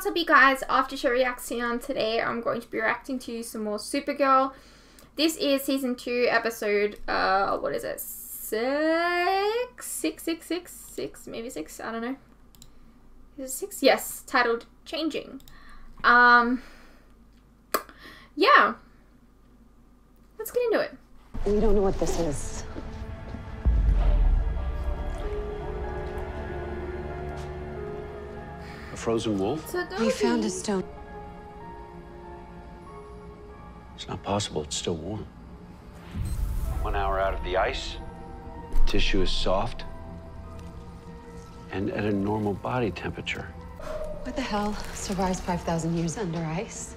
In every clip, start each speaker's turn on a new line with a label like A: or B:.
A: what's up you guys? After show reaction today I'm going to be reacting to some more Supergirl. This is season 2 episode, uh, what is it? Six? Six, six, six, six, maybe six, I don't know. Is it six? Yes, titled Changing. Um, yeah. Let's get into it.
B: We don't know what this is.
C: Frozen wolf?
B: We found a stone.
C: It's not possible. It's still warm. One hour out of the ice, tissue is soft and at a normal body temperature.
B: What the hell survives 5,000 years under ice?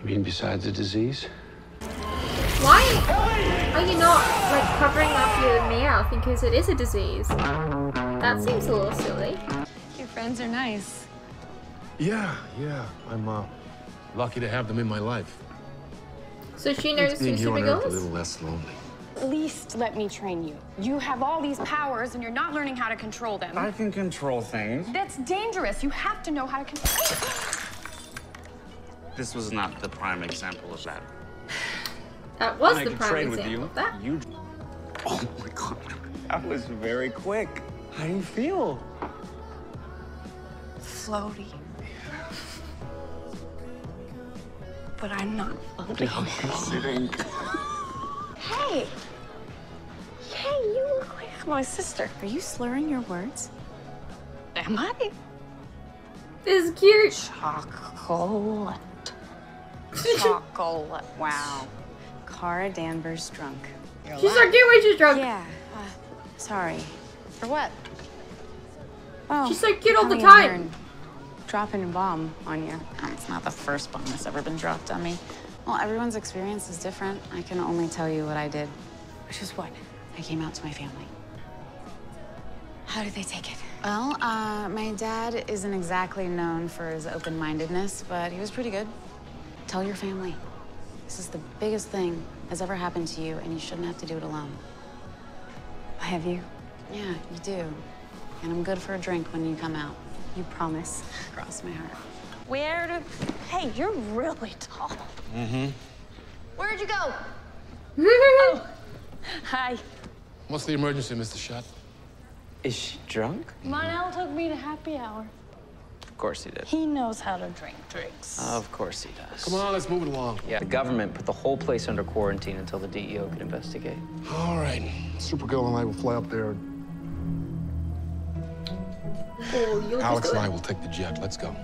C: You mean besides the disease?
A: Why are you not like covering up your mouth because it is a disease? That seems a little silly.
D: Your friends are nice.
E: Yeah, yeah. I'm uh, lucky to have them in my life.
A: So she knows
E: Makes
A: who
E: being here on Earth a little less lonely.
D: At least let me train you. You have all these powers and you're not learning how to control them.
F: I can control things.
D: That's dangerous. You have to know how to control.
F: This was not the prime example of that.
A: That was
F: I
A: the
F: can
A: prime
F: trade with
A: example
F: you.
A: of that.
F: You. Oh my god, that was very quick. How do you feel?
D: Floaty. But I'm not floaty.
F: Sitting.
D: Hey! Hey, you look like my sister. Are you slurring your words? Am I?
A: This is cute.
D: Chocolate. Chocolate. Wow. Kara Danvers drunk.
A: She's so cute when she's drunk.
D: Yeah. Uh, sorry. For what? Oh,
A: She's so cute all the
D: coming in
A: time.
D: Dropping a bomb on you. It's not the first bomb that's ever been dropped on me. Well, everyone's experience is different. I can only tell you what I did. Which is what? I came out to my family. How did they take it? Well, uh, my dad isn't exactly known for his open-mindedness, but he was pretty good. Tell your family. This is the biggest thing that's ever happened to you, and you shouldn't have to do it alone. I have you? Yeah, you do. And I'm good for a drink when you come out. You promise. Cross my heart. Where do... Hey, you're really tall. Mm-hmm. Where'd you go? oh. Hi.
E: What's the emergency, Mr. Schott?
F: Is she drunk?
G: Mon-El took me to happy hour.
F: Of course he did.
G: He knows how to drink drinks.
F: Of course he does.
E: Come on, let's move it along.
H: Yeah, the government put the whole place under quarantine until the DEO could investigate.
E: All right. Supergirl and I will fly up there.
A: Oh,
E: Alex and I will take the jet. Let's go.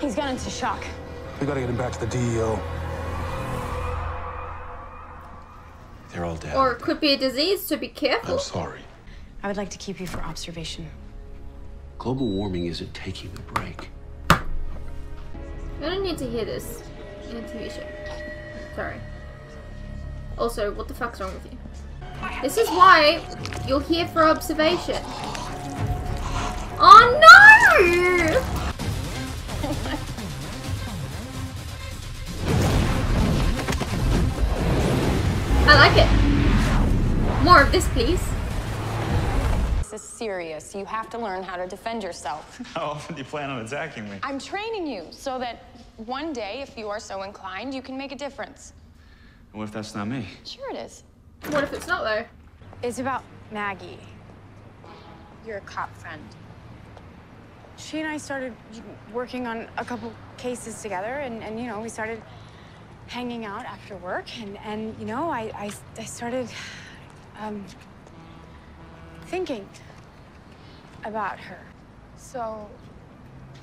G: He's gone into shock.
E: We gotta get him back to the DEO.
C: They're all dead.
A: Or it could be a disease, so be careful.
E: I'm sorry.
D: I would like to keep you for observation.
C: Global warming isn't taking a break.
A: I don't need to hear this in a TV show. Sorry. Also, what the fuck's wrong with you? This is why you're here for observation. Oh no! I like it. More of this, please.
D: This is serious. You have to learn how to defend yourself.
F: How often do you plan on attacking me?
D: I'm training you so that one day, if you are so inclined, you can make a difference.
F: And What if that's not me?
D: Sure it is.
A: What if it's not though?
G: It's about Maggie, your cop friend. She and I started working on a couple cases together, and, and you know, we started hanging out after work, and, and you know, I, I, I started um, thinking about her. So,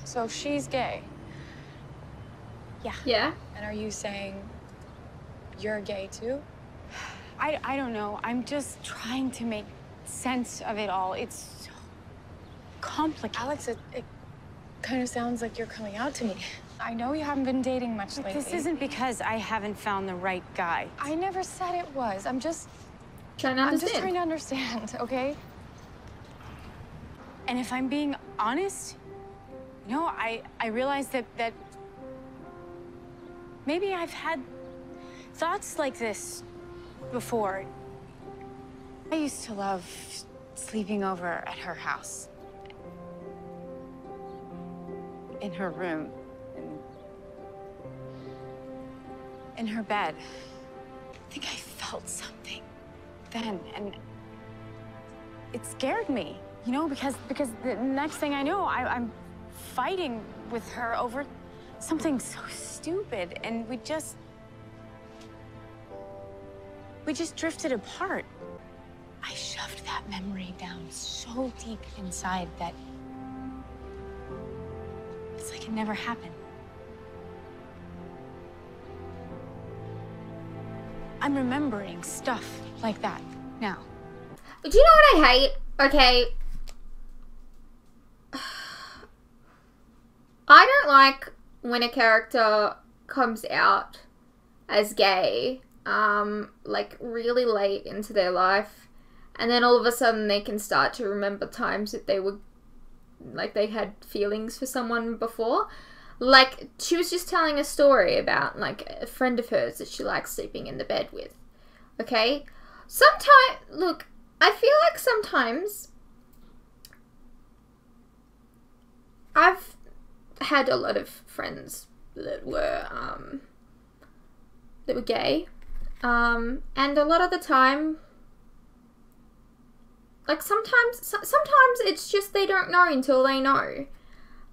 G: so she's gay. Yeah.
A: Yeah.
G: And are you saying you're gay too? I, I don't know. I'm just trying to make sense of it all. It's so complicated.
I: Alex, it, it kind of sounds like you're coming out to me.
D: I know you haven't been dating much lately.
G: This isn't because I haven't found the right guy.
D: I never said it was. I'm just.
A: Trying to understand.
D: I'm just
A: understand.
D: trying to understand, okay?
G: And if I'm being honest, you know, I, I realize that, that maybe I've had thoughts like this before. I used to love sleeping over at her house. In her room. In, her bed. I think I felt something then, and it scared me, you know, because because the next thing I know, I, I'm fighting with her over something so stupid, and we just we just drifted apart. I shoved that memory down so deep inside that it's like it never happened. I'm remembering stuff like that now.
A: Do you know what I hate? Okay. I don't like when a character comes out as gay, um, like really late into their life, and then all of a sudden they can start to remember times that they were like they had feelings for someone before. Like she was just telling a story about like a friend of hers that she likes sleeping in the bed with. Okay? Sometimes look, I feel like sometimes I've had a lot of friends that were um that were gay. Um and a lot of the time like sometimes so- sometimes it's just they don't know until they know.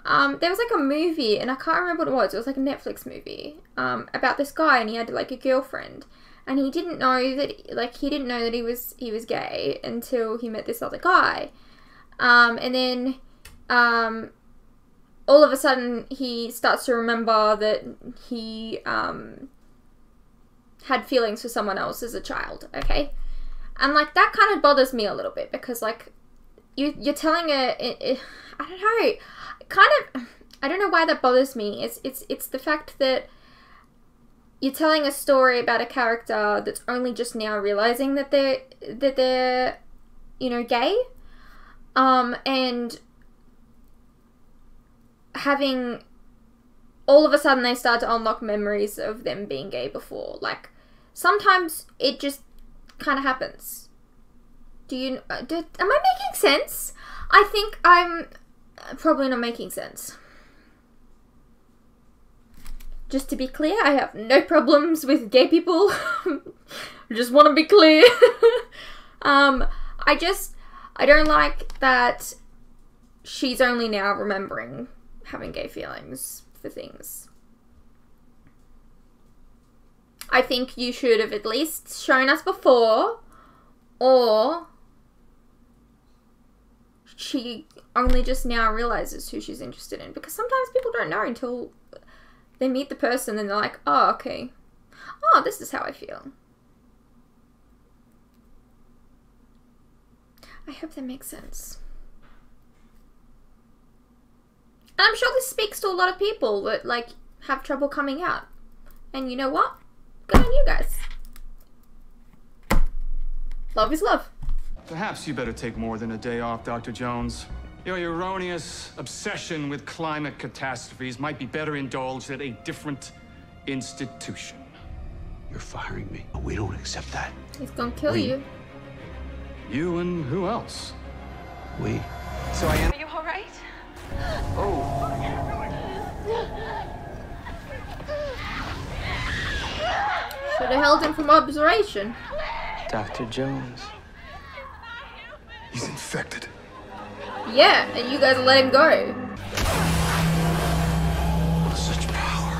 A: Um, there was like a movie, and I can't remember what it was. It was like a Netflix movie um, about this guy, and he had like a girlfriend, and he didn't know that like he didn't know that he was he was gay until he met this other guy, um, and then um, all of a sudden he starts to remember that he um, had feelings for someone else as a child. Okay, and like that kind of bothers me a little bit because like you you're telling a I don't know kind of I don't know why that bothers me. It's it's it's the fact that you're telling a story about a character that's only just now realizing that they're that they're you know gay um and having all of a sudden they start to unlock memories of them being gay before like sometimes it just kind of happens do you uh, do, am i making sense i think i'm probably not making sense just to be clear, I have no problems with gay people. just want to be clear. um, I just I don't like that she's only now remembering having gay feelings for things. I think you should have at least shown us before, or she only just now realizes who she's interested in. Because sometimes people don't know until they meet the person and they're like, oh, okay. Oh, this is how I feel. I hope that makes sense. And I'm sure this speaks to a lot of people that, like, have trouble coming out. And you know what? Good on you guys. Love is love.
J: Perhaps you better take more than a day off, Dr. Jones. Your erroneous obsession with climate catastrophes might be better indulged at a different institution.
C: You're firing me. We don't accept that.
A: He's gonna kill
C: We-
A: you.
J: You and who else?
C: We.
J: So I am.
I: Are you all right? Oh.
A: Should have held him from observation.
H: Dr. Jones.
E: He's infected.
A: Yeah, and you guys let him go.
C: Such power.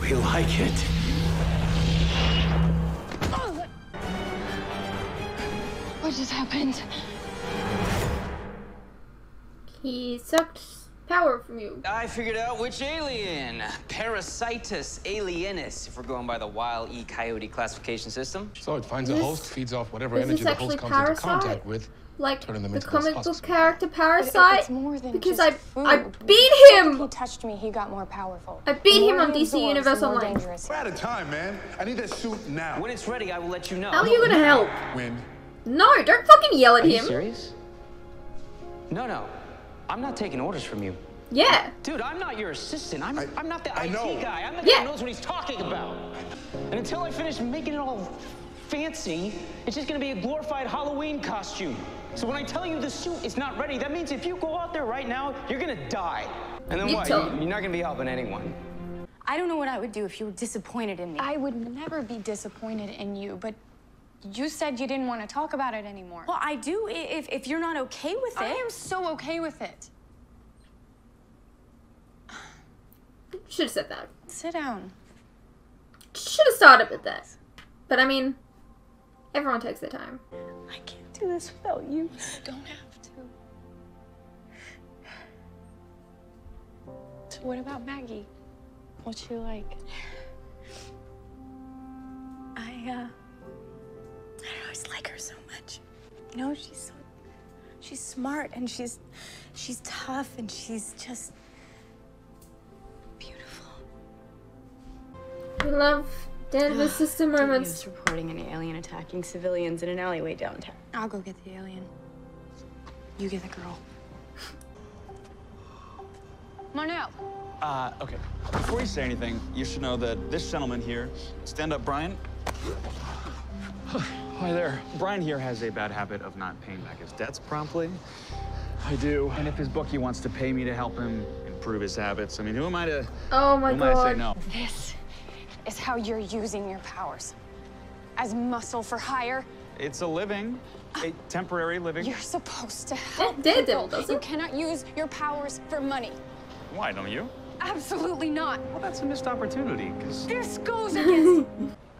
C: We like it.
I: What just happened?
A: He sucked power from you.
K: I figured out which alien. Parasitus alienis, if we're going by the Wile E Coyote classification system.
E: So it finds
A: Is
E: a host, feeds off whatever energy the host
A: actually
E: comes into contact with.
A: Like
E: Turning them
A: the
E: into those
A: comic
E: husks.
A: book character
G: But it-
A: Parasite.
G: it's more than
A: because
G: just
A: I
G: food.
A: I beat him.
G: he touched me, he got more powerful.
A: I beat
G: The
A: him on DC
G: absorbs,
A: Universe Online.
G: dangerous he
E: We're out of time, man. I need that suit now.
K: When it's ready, I will let you know.
A: How are you gonna help?
E: When?
A: No, don't fucking yell at
H: Are you
A: him.
H: serious?
K: No, no. I'm not taking orders from you.
A: Yeah.
K: Dude, I'm not your assistant. I'm,
E: I-
K: I'm not the
E: I
K: IT
E: know.
K: guy. I'm the
A: Yeah.
K: guy who knows what he's talking about. And until I finish making it all
H: fancy. It's just gonna be a glorified Halloween costume. So when I tell you the suit is not ready, that means if you go out there right now, you're gonna die. And then
K: You
H: what?
K: tell
H: You- You're not gonna be helping anyone.
G: I don't know what I would do if you were disappointed in me. I would never be disappointed in you, but you said you didn't want to talk about it anymore. Well, I do if, if you're not okay with it. I am so okay with it.
A: Should have said that.
G: Sit down.
A: Should have started with that. But I mean, everyone takes their time.
G: I can't do this without you. You don't have to. So what about Maggie? What's she like? I, uh, I always like her so much. You know, she's so, she's smart and she's, she's tough and she's just beautiful.
A: We love dead with sister moments.
G: reporting an alien attacking civilians in an alleyway downtown. I'll go get the alien. You get the girl. Mon-El.
F: Uh, okay. Before you say anything, you should know that this gentleman here, stand up, Brian. Hi there. Brian here has a bad habit of not paying back his debts promptly. I do. And if his bookie wants to pay me to help him improve his habits, I mean, who am I to?
A: Oh my
F: who am I to say
A: god.
F: no?
G: This is how you're using your powers. As muscle for hire.
F: It's a living, a ah, temporary living.
G: You're supposed to help
A: Daredevil
G: people.
A: doesn't.
G: You cannot use your powers for money.
F: Why don't you?
G: Absolutely not.
F: Well, that's a missed opportunity, because
G: This goes against.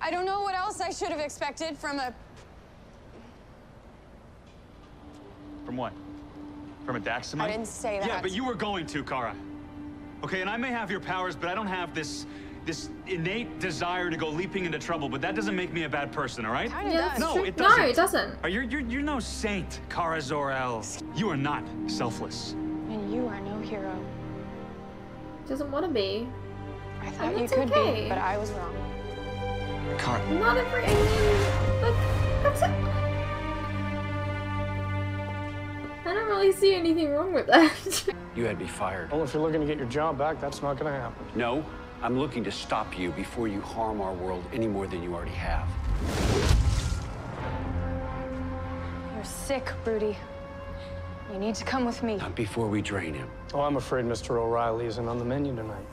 G: I don't know what else I should have expected from a.
F: from what? From a Daxamite?
G: I didn't say that.
F: Yeah, but you were going to, Kara. Okay, and I may have your powers, but I don't have this this innate desire to go leaping into trouble. But that doesn't make me a bad person, all right?
A: Yeah,
G: does.
A: that's
F: No,
A: true.
F: it doesn't.
A: No, it doesn't.
F: Are you you're you're no saint, Kara Zor-El. You are not selfless.
G: And you are no hero.
A: Doesn't want to be.
G: I thought you could
A: okay.
G: be, but I was wrong.
F: Kara.
A: Not every alien. Like, that's it. I don't really see anything wrong with that.
C: You had me fired.
L: Well, if you're looking to get your job back, that's not going to happen.
C: No, I'm looking to stop you before you harm our world any more than you already have.
G: You're sick, Rudy. You need to come with me.
C: Not before we drain him.
L: Oh, I'm afraid Mr. O'Reilly isn't on the menu tonight.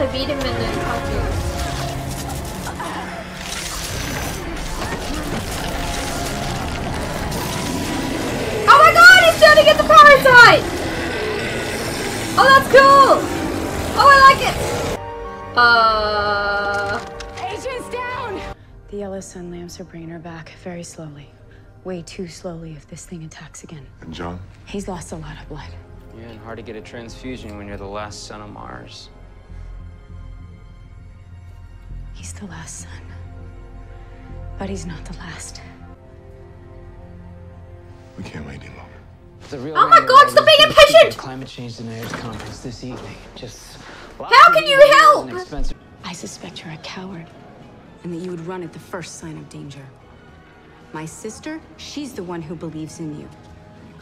A: Can't remember how they beat him in the cartoons. Oh my god, he's turning into Parasite! Oh, that's cool! Oh, I like it! Uh...
G: Agents down! The yellow sun lamps are bringing her back very slowly. Way too slowly if this thing attacks again.
E: And J'onn?
G: He's lost a lot of blood.
H: Yeah, and hard to get a transfusion when you're the last son of Mars.
G: The last son. But he's not the last.
E: We can't wait any longer.
H: The real
A: Oh my God, stop
H: Rhodes
A: being
H: is
A: impatient!
H: Climate change deniers conference this evening. Just
A: How can you help?
G: I suspect you're a coward and that you would run at the first sign of danger. My sister, she's the one who believes in you.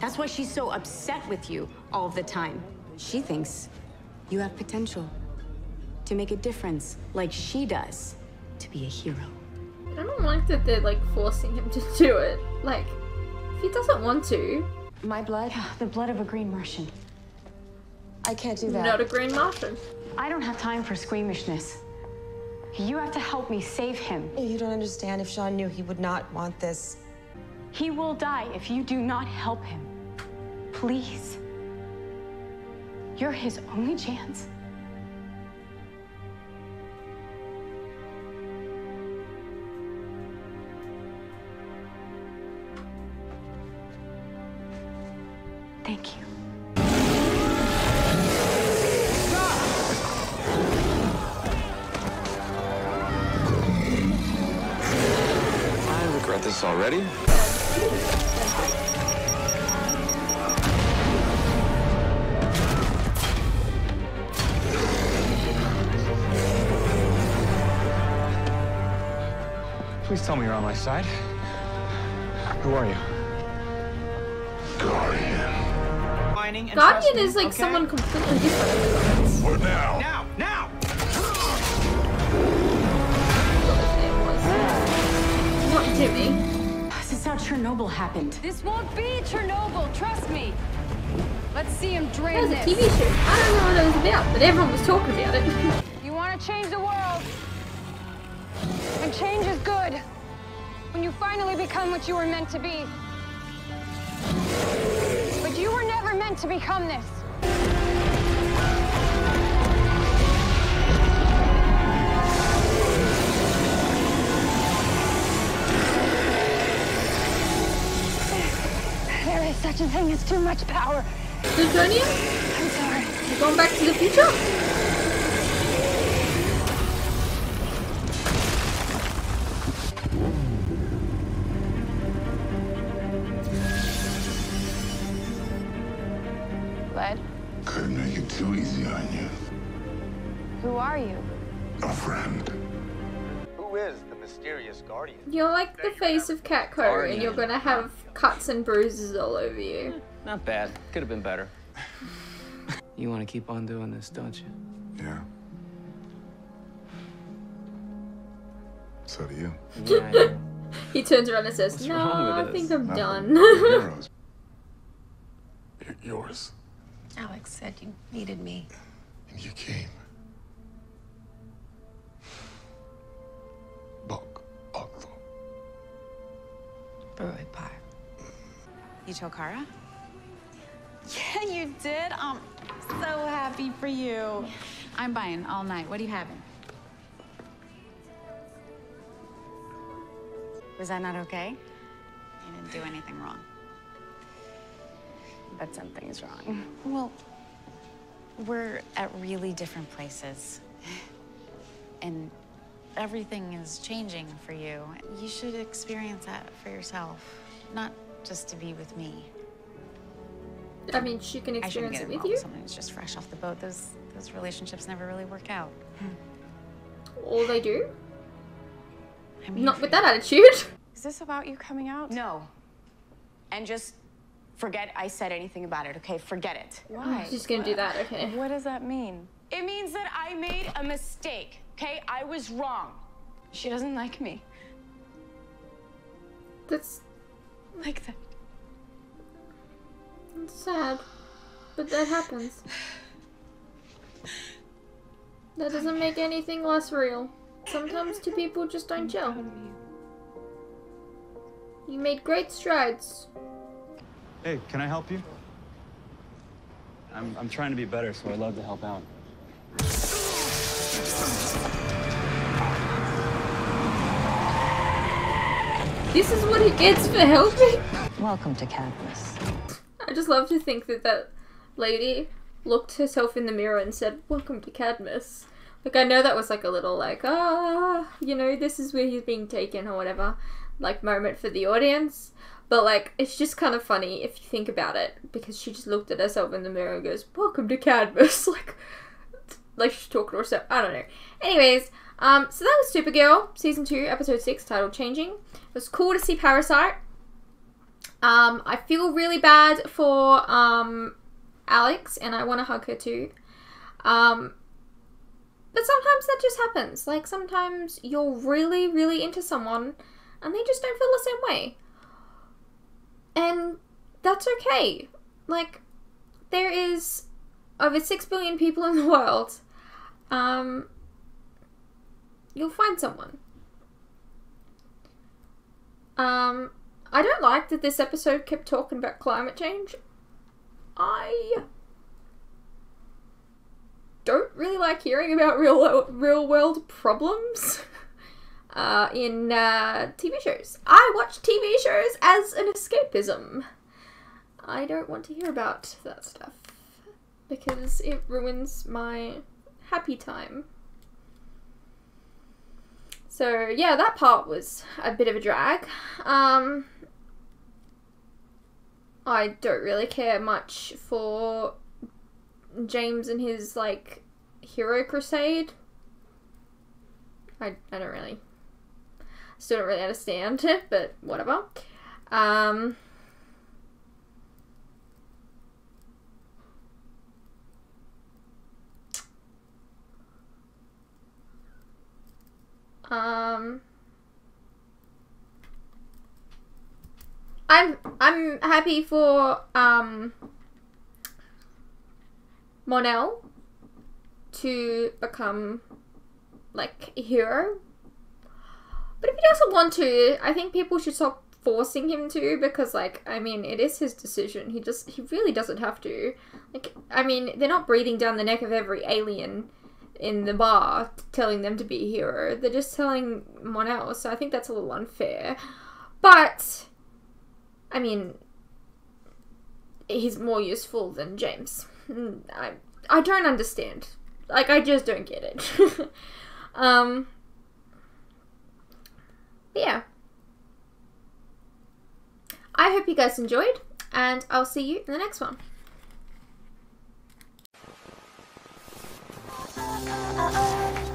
G: That's why she's so upset with you all the time. She thinks you have potential to make a difference like she does, to be a hero.
A: I don't like that they're like forcing him to do it. Like, if he doesn't want to,
G: My blood? The blood of a green Martian. I can't do that.
A: not a green Martian.
G: I don't have time for squeamishness. You have to help me save him.
M: You don't understand. If J'onn knew, he would not want this.
G: He will die if you do not help him. Please. You're his only chance. Thank you.
F: I regret this already. Please tell me you're on my side. Who are you?
H: And trust
A: Guardian
H: me,
A: is like
H: okay?
A: someone completely different.
E: For now.
H: Now, now!
A: Not Jimmy.
D: This is how Chernobyl happened.
I: This won't be Chernobyl, trust me. Let's see him
A: That
I: drain
A: was a
I: this.
A: TV show. I don't know what it was about, but everyone was talking about it.
I: You want to change the world? And change is good. When you finally become what you were meant to be. You were never meant to become this. There is such a thing as too much power.
A: Plutonium?
I: I'm sorry.
A: You going back to the future?
E: Too easy on you.
I: who are you?
E: A friend.
N: Who is the mysterious guardian?
A: You're like the face of CatCo, and you're gonna have cuts and bruises all over you.
K: Eh, not bad. Could have been better. you want to keep on doing this, don't you?
E: Yeah. So do you.
K: Yeah,
A: He turns around and says,
K: What's
A: No, I think I'm
E: Nothing.
A: done.
E: You're yours.
B: Alex said you needed me.
E: And you came. Bok Otto.
B: Brewery pie.
D: You told Kara? Yeah, you did. I'm so happy for you. I'm buying all night. What are you having? Was that not okay? You didn't do anything wrong.
G: But something's wrong.
D: Well, we're at really different places. And everything is changing for you. You should experience that for yourself, not just to be with me.
A: I mean, she can
D: I shouldn't
A: experience
D: get
A: it with you.
D: with someone who's just fresh off the boat. Those those relationships never really work out.
A: All they do.
D: I'm
A: Not with that attitude.
G: Is this about you coming out?
M: No. And just forget I said anything about it, okay? Forget it.
G: Why?
A: She's gonna do that, okay.
G: What does that mean?
M: It means that I made a mistake, okay? I was wrong.
G: She doesn't like me.
A: That's,
G: Like that.
A: that's sad. But that happens. That doesn't make anything less real. Sometimes two people just don't gel. You made great strides.
F: Hey, can I help you? I'm, I'm trying to be better, so I'd love to help out.
A: This is what he gets for helping.
B: Welcome to Cadmus.
A: I just love to think that that lady looked herself in the mirror and said, "Welcome to Cadmus." Like I know that was like a little like ah, you know, this is where he's being taken or whatever, like moment for the audience. But like it's just kind of funny if you think about it because she just looked at herself in the mirror and goes, "Welcome to Cadmus." like, like she's talking to herself. I don't know. Anyways, um, so that was Supergirl season two, episode six, title "Changing." It was cool to see Parasite. Um, I feel really bad for um, Alex, and I want to hug her too. Um, but sometimes that just happens. Like sometimes you're really, really into someone, and they just don't feel the same way, and that's okay. Like there is over six billion people in the world. Um, you'll find someone. Um, I don't like that this episode kept talking about climate change. I don't really like hearing about real real world problems uh, in uh, TV shows. I watch TV shows as an escapism. I don't want to hear about that stuff because it ruins my happy time. So yeah, that part was a bit of a drag. Um, I don't really care much for James and his like hero crusade. I I don't really still don't really understand, but whatever. Um, um, I'm I'm happy for um, Mon-El to become like a hero but if he doesn't want to, I think people should stop forcing him to because like I mean it is his decision. He just he really doesn't have to. Like I mean they're not breathing down the neck of every alien in the bar telling them to be a hero. They're just telling Mon-El, so I think that's a little unfair. But I mean he's more useful than James. Mm, I I don't understand. Like I just don't get it. um yeah, I hope you guys enjoyed and I'll see you in the next one. Uh, uh, uh,